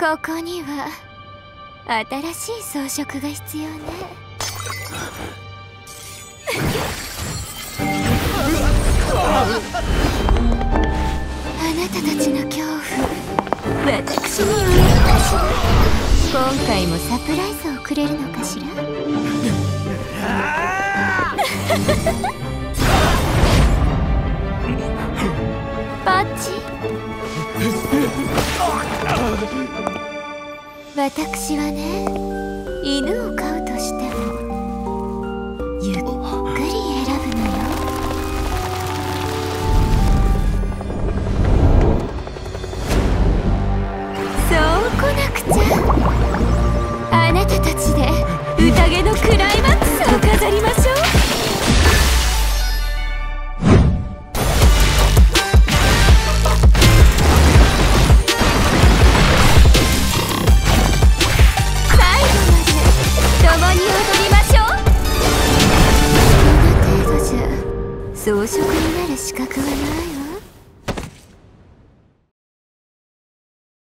ここには新しい装飾が必要ね。あなたたちしら今回もサプライズをくれるのかしら？パッチ？私はね犬を宴のクライマックスを飾りましょう。最後まで共に踊りましょう。この程度じゃ装飾になる資格はないわ。